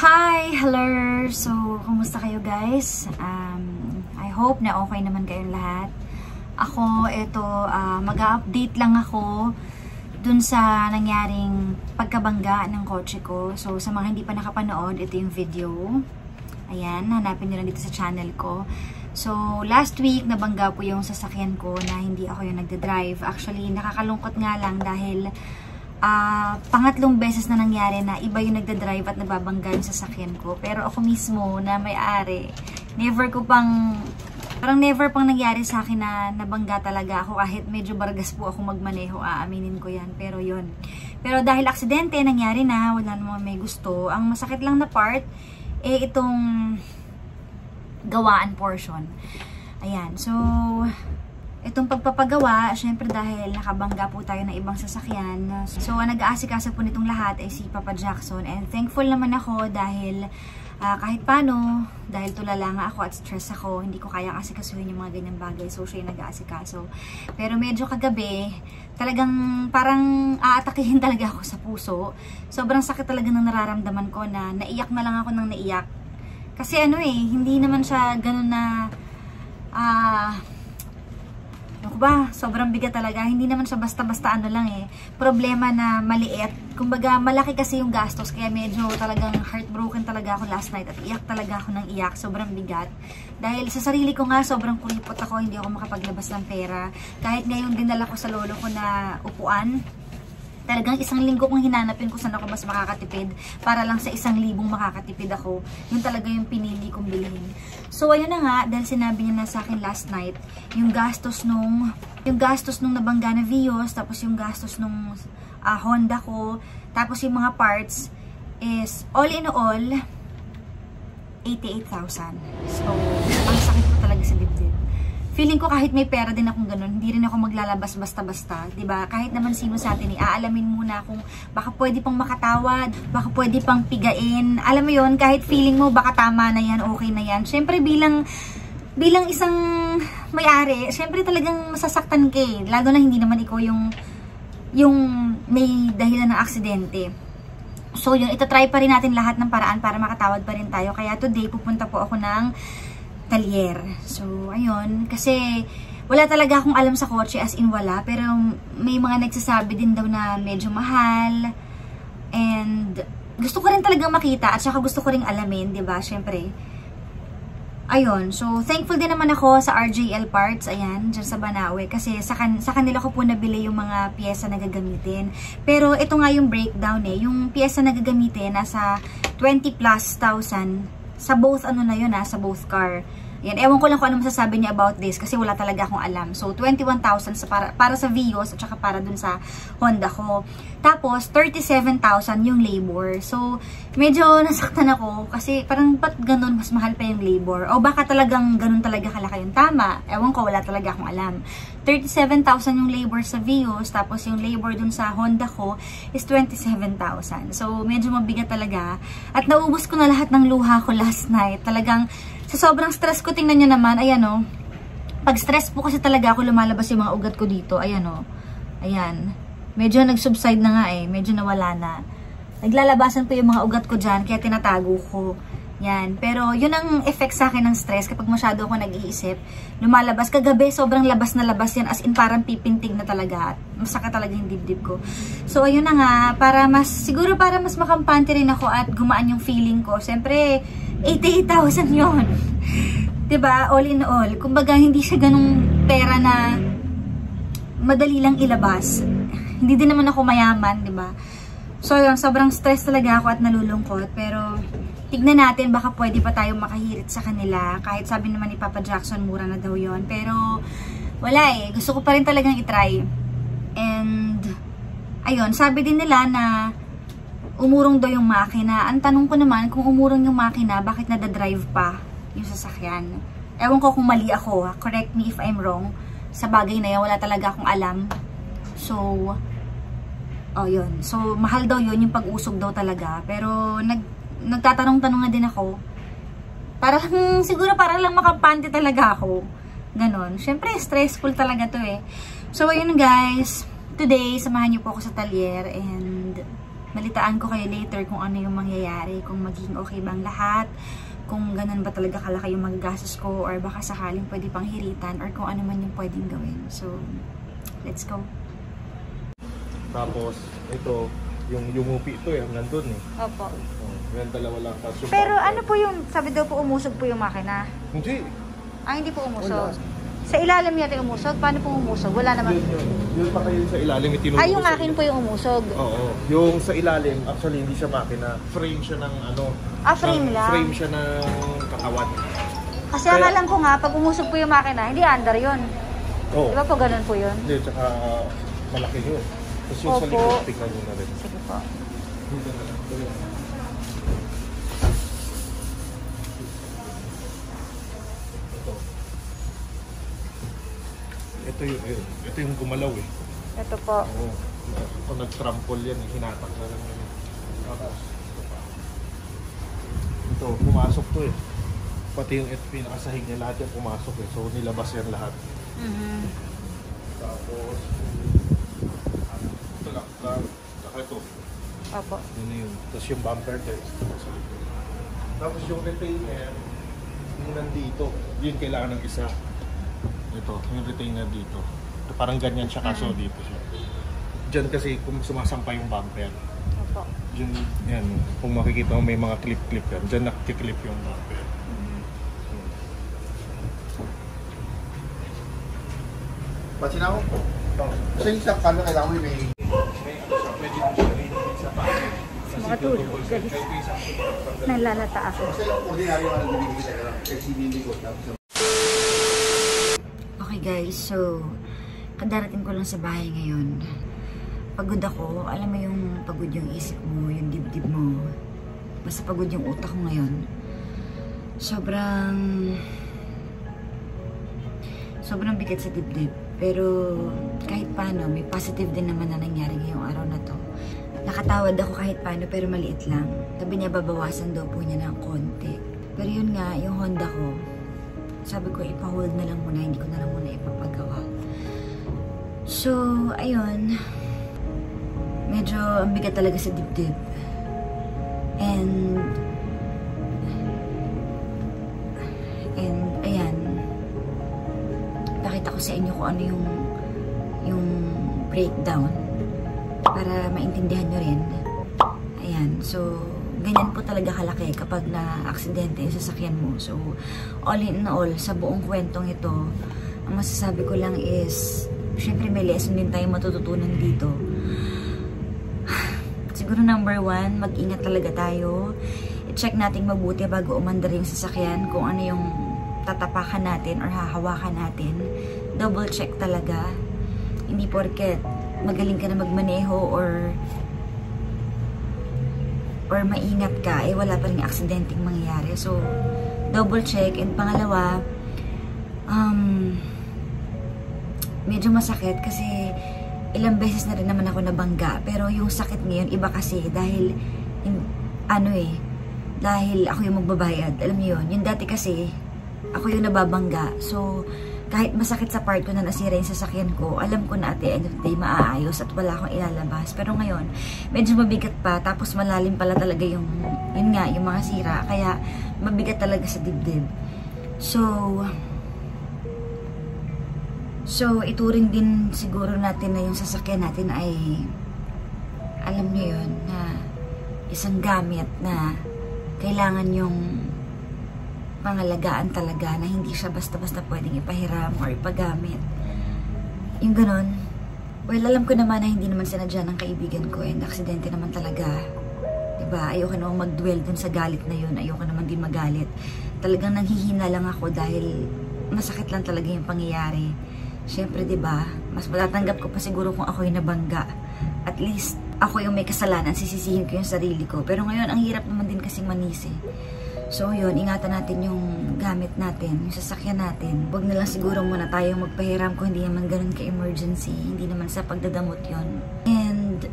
Hi! Hello! So, kumusta kayo guys? Um, I hope na okay naman kayong lahat. Ako, ito, uh, mag-update lang ako dun sa nangyaring pagkabangga ng kotse ko. So, sa mga hindi pa nakapanood, ito yung video. Ayan, hanapin nyo lang dito sa channel ko. So, last week, nabangga po yung sasakyan ko na hindi ako yung nagda-drive. Actually, nakakalungkot nga lang dahil uh, pangatlong beses na nangyari na iba yung nagda-drive at nababangga yung sasakyan ko. Pero ako mismo na may-ari, never ko pang, parang never pang nangyari sa akin na nabangga talaga ako kahit medyo bargas po ako magmaneho, aaminin ko yan. Pero yon Pero dahil aksidente, nangyari na, wala namang may gusto. Ang masakit lang na part, eh itong gawaan portion. Ayan, so Itong pagpapagawa, syempre dahil nakabangga po tayo ng ibang sasakyan. So, ang nag-aasikaso po nitong lahat ay si Papa Jackson. And thankful naman ako dahil uh, kahit paano, dahil tulala nga ako at stress ako, hindi ko kaya asikasuhin yung mga ganyang bagay. So, siya yung nag-aasikaso. Pero medyo kagabi, talagang parang aatakihin talaga ako sa puso. Sobrang sakit talaga ng nararamdaman ko na naiyak na lang ako ng naiyak. Kasi ano eh, hindi naman siya ganun na... Ah... Uh, Ako ba, sobrang bigat talaga. Hindi naman siya basta-basta ano lang eh. Problema na maliit. Kumbaga, malaki kasi yung gastos. Kaya medyo talagang heartbroken talaga ako last night. At iyak talaga ako ng iyak. Sobrang bigat. Dahil sa sarili ko nga, sobrang kulipot ako. Hindi ako makapaglabas ng pera. Kahit ngayon dinala ko sa lolo ko na upuan talagang isang linggo kong hinanapin kung saan ako mas makakatipid para lang sa isang libong makakatipid ako. Yun talaga yung pinili kong bilhin. So, ayun na nga, dahil sinabi niya na sa akin last night, yung gastos nung, yung gastos nung nabangga na Vios, tapos yung gastos nung uh, Honda ko, tapos yung mga parts, is all in all, 88,000. So, ang sakit ko talaga sa dibdib feeling ko kahit may pera din akong ganun, hindi rin ako maglalabas basta-basta, 'di ba? Kahit naman sino sa atin, iaalamin muna kung baka pwede pang makatawad, baka pwede pang pigain. Alam mo 'yon, kahit feeling mo baka tama na 'yan, okay na 'yan. Syempre bilang bilang isang may-ari, syempre talagang masasaktan ka eh. Lalo na hindi naman ikaw yung yung may dahilan ng aksidente. So yun, ito try pa rin natin lahat ng paraan para makatawad pa rin tayo. Kaya today pupunta po ako ng talyer. So, ayun. Kasi, wala talaga akong alam sa kotse as in wala. Pero, may mga nagsasabi din daw na medyo mahal. And, gusto ko rin talaga makita at saka gusto ko rin alamin, ba diba? Siyempre. Ayun. So, thankful din naman ako sa RJL Parts. Ayan, dyan sa Banawe. Kasi sa, kan sa kanila ko po nabili yung mga pyesa na gagamitin. Pero, ito nga yung breakdown eh. Yung pyesa na gagamitin, nasa 20 plus thousand sa both ano na yun ha, ah, sa both car. Yan, ewan ko lang kung ano masasabi niya about this kasi wala talaga akong alam. So, 21,000 sa para, para sa Vios at saka para dun sa Honda ko. Tapos, 37,000 yung labor. So, medyo nasaktan ako kasi parang ba't ganun mas mahal pa yung labor? O baka talagang ganun talaga kalaki yung tama. Ewan ko, wala talaga akong alam. 37,000 yung labor sa Vios, tapos yung labor dun sa Honda ko is 27,000. So, medyo mabigat talaga. At naubos ko na lahat ng luha ko last night. Talagang sa sobrang stress ko, tingnan nyo naman, ayan o. Oh. Pag stress po kasi talaga ako, lumalabas yung mga ugat ko dito. Ayan o. Oh. Ayan. Medyo nag-subside na nga eh. Medyo nawala na. Naglalabasan po yung mga ugat ko dyan, kaya tinatago ko. Yan. Pero, yun ang effect sa akin ng stress kapag masyado ako nag-iisip. Lumalabas. Kagabi, sobrang labas na labas yan. As in, parang pipintig na talaga. Masaka talaga yung dibdib ko. So, ayun na nga. Para mas, siguro para mas makampante rin ako at gumaan yung feeling ko. Siyempre, 88,000 yun. ba diba? All in all. Kumbaga, hindi siya ganung pera na madali lang ilabas. Hindi din naman ako mayaman, ba diba? So, yun, sobrang stress talaga ako at nalulungkot. Pero, tignan natin, baka pwede pa tayo makahirit sa kanila. Kahit sabi naman ni Papa Jackson, mura na daw yon Pero, wala eh. Gusto ko pa rin talagang itry. And, ayun, sabi din nila na umurong daw yung makina. Ang tanong ko naman, kung umurong yung makina, bakit nadadrive pa yung sasakyan? Ewan ko kung mali ako. Correct me if I'm wrong. Sa bagay na yan, wala talaga akong alam. So, oh yun. So, mahal daw yun, yung pag-usog daw talaga. Pero, nag, nagtatanong-tanong na din ako. Para siguro para lang makampante talaga ako. Ganon. Siyempre, stressful talaga to eh. So, ayun guys. Today, samahan niyo po ako sa talyer and Malitaan ko kayo later kung ano yung mangyayari, kung magiging okay bang lahat, kung ganun ba talaga kalaki yung magagastos ko, or baka sakaling pwede pang hiritan, or kung ano man yung pwedeng gawin. So, let's go. Tapos, ito, yung yumupi ito eh, hanggang doon eh. Opo. Oh, yan dalawa lang. Tapos Pero ano po yung, sabi daw po umusog po yung makina? Hindi. Ah, hindi po umusog. Wala. Sa ilalim yata umusog? Paano po umusog? Wala naman. Yun, yun. Yun pa kayo sa ilalim. Ah, ko yung sa akin po yung umusog. Oo. Yung sa ilalim, actually hindi siya makina. Frame siya ng ano. Ah, frame ng- lang? Frame siya ng katawan. Kasi Kaya- akala ko nga, pag umusog po yung makina, hindi under yun. Oo. Di ba po ganun po yun? Hindi, tsaka malaki yun. Tapos yung sa Opo. likod, tingnan nyo na rin. Sige po. Dito na lang. Ito yun. Ito. Ito yung, eh, ito yung gumalaw eh. Ito po. Oo. Kung nag-trample yan, eh, hinatak na lang yun. Tapos, ito pa. Ito, pumasok to eh. Pati yung ito, pinakasahig niya, lahat yan pumasok eh. So, nilabas yan lahat. Mhm. Tapos, ano, ito lang, lang. Saka ito, Opo. yun na yun. Tapos yung bumper test. Tapos yung retainer, yung nandito, yun kailangan ng isa. Ito, yung retainer dito. Parang ganyan siya kaso Mm. dito siya. Diyan kasi kung sumasampa yung bumper, Opo. yun, yan, kung makikita mo may mga clip-clip yan, diyan nakiklip yung bumper. Mhm. Ba't sinaw? Kasi yung sa kano kailangan mo yung may... May ano siya, pwede mo siya rin sa pangit. Mga tulog, guys. Nalalata ako. Kasi yung ordinary yung ano bibigay sa kailangan. Kasi hindi ko. Guys, so kadarating ko lang sa bahay ngayon. Pagod ako, alam mo yung pagod yung isip mo, yung dibdib mo. Basta pagod yung utak ko ngayon. Sobrang sobrang bigat sa dibdib. Pero kahit paano, may positive din naman na nangyari ngayong araw na to. Nakatawad ako kahit paano pero maliit lang. Sabi niya babawasan daw po niya ng konti. Pero yun nga, yung Honda ko, sabi ko ipa-hold na lang muna, hindi ko na lang muna ipapagawa. So, ayun. Medyo ang talaga sa dibdib. And and ayan. Pakita ko sa inyo kung ano yung yung breakdown para maintindihan nyo rin. Ayan. So, ganyan po talaga kalaki kapag na-aksidente yung sasakyan mo. So, all in all, sa buong kwentong ito, ang masasabi ko lang is, syempre may lesson din tayo matututunan dito. Siguro number one, mag-ingat talaga tayo. I-check natin mabuti bago umandar yung sasakyan kung ano yung tatapakan natin or hahawakan natin. Double check talaga. Hindi porket magaling ka na magmaneho or or maingat ka, eh wala pa rin aksidenteng mangyayari. So, double check. And pangalawa, um, medyo masakit kasi ilang beses na rin naman ako nabangga. Pero yung sakit ngayon, iba kasi dahil, in, ano eh, dahil ako yung magbabayad. Alam niyo yun, yung dati kasi, ako yung nababangga. So, kahit masakit sa part ko na nasira yung sasakyan ko, alam ko na at the end of the day maaayos at wala akong ilalabas. Pero ngayon, medyo mabigat pa, tapos malalim pala talaga yung, yun nga, yung mga sira. Kaya, mabigat talaga sa dibdib. So, so, ituring din siguro natin na yung sasakyan natin ay, alam niyo yun, na isang gamit na kailangan yung pangalagaan talaga na hindi siya basta-basta pwedeng ipahiram or ipagamit. Yung ganun. Well, alam ko naman na hindi naman sinadya ng kaibigan ko and aksidente naman talaga. Diba? Ayoko naman mag-dwell dun sa galit na yun. Ayoko naman din magalit. Talagang nanghihina lang ako dahil masakit lang talaga yung pangyayari. Siyempre, diba? Mas matatanggap ko pa siguro kung ako yung nabangga. At least, ako yung may kasalanan, sisisihin ko yung sarili ko. Pero ngayon, ang hirap naman din kasing manisi. So yun, ingatan natin yung gamit natin, yung sasakyan natin. Huwag na lang siguro muna tayong magpahiram kung hindi naman ganun ka-emergency. Hindi naman sa pagdadamot yon And,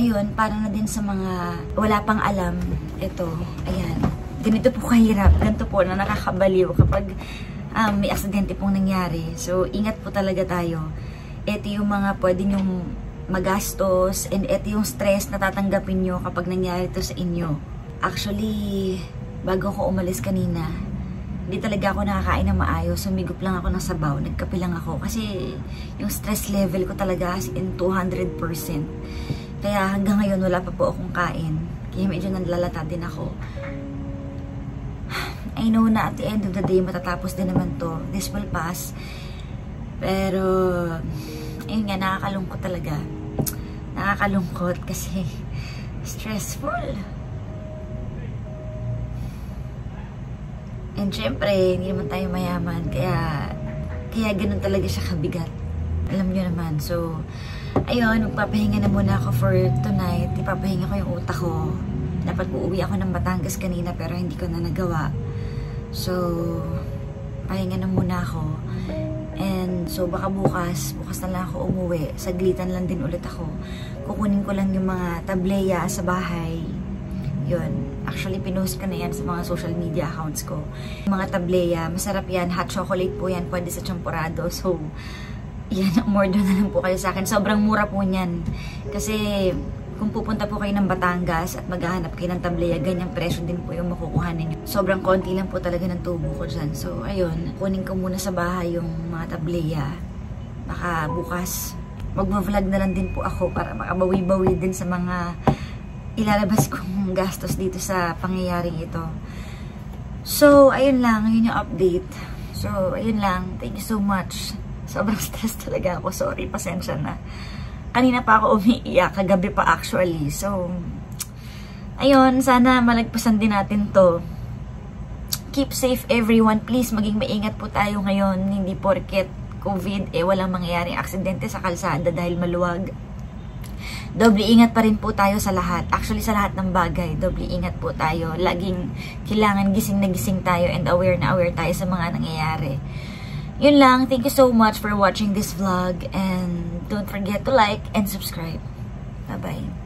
ayun, para na din sa mga wala pang alam, ito, ayan. Ganito po kahirap, ganito po na nakakabaliw kapag um, may aksidente pong nangyari. So, ingat po talaga tayo. Ito yung mga pwede nyong magastos, and eto yung stress na tatanggapin nyo kapag nangyari to sa inyo. Actually, bago ko umalis kanina, hindi talaga ako nakakain ng maayos. Sumigop lang ako ng sabaw. Nagkape lang ako. Kasi yung stress level ko talaga as in 200%. Kaya hanggang ngayon wala pa po akong kain. Kaya medyo nanlalata din ako. I know na at the end of the day, matatapos din naman to. This will pass. Pero, ayun nga, nakakalungkot talaga. Nakakalungkot kasi stressful. And syempre, hindi naman tayo mayaman. Kaya, kaya ganun talaga siya kabigat. Alam nyo naman. So, ayun, magpapahinga na muna ako for tonight. Ipapahinga ko yung utak ko. Dapat uuwi ako ng Batangas kanina pero hindi ko na nagawa. So, pahinga na muna ako. And so baka bukas, bukas na lang ako umuwi. Saglitan lang din ulit ako. Kukunin ko lang yung mga tableya sa bahay. Yun. Actually, pinost ko na yan sa mga social media accounts ko. Mga tableya, masarap yan. Hot chocolate po yan. Pwede sa champurado. So, yan, order na lang po kayo sa akin. Sobrang mura po niyan. Kasi, kung pupunta po kayo ng Batangas at maghahanap kayo ng tableya, ganyang presyo din po yung makukuha ninyo. Sobrang konti lang po talaga ng tubo ko dyan. So, ayun, kunin ko muna sa bahay yung mga tableya. Baka bukas, mag-vlog na lang din po ako para makabawi-bawi din sa mga ilalabas kong gastos dito sa pangyayaring ito. So, ayun lang, yun yung update. So, ayun lang. Thank you so much. Sobrang stress talaga ako. Sorry, pasensya na. Kanina pa ako umiiyak, kagabi pa actually. So, ayun, sana malagpasan din natin to. Keep safe everyone. Please, maging maingat po tayo ngayon. Hindi porket COVID, eh walang mangyayaring aksidente sa kalsada dahil maluwag. Doble ingat pa rin po tayo sa lahat. Actually, sa lahat ng bagay, doble ingat po tayo. Laging kailangan gising na gising tayo and aware na aware tayo sa mga nangyayari. Yun lang. Thank you so much for watching this vlog and don't forget to like and subscribe. Bye-bye.